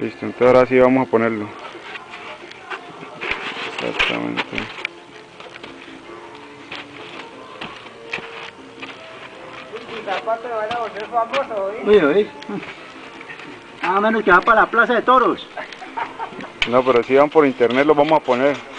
Listo, entonces ahora sí vamos a ponerlo. Exactamente. zapatos van. Nada menos que va para la plaza de toros. No, pero si van por internet lo vamos a poner.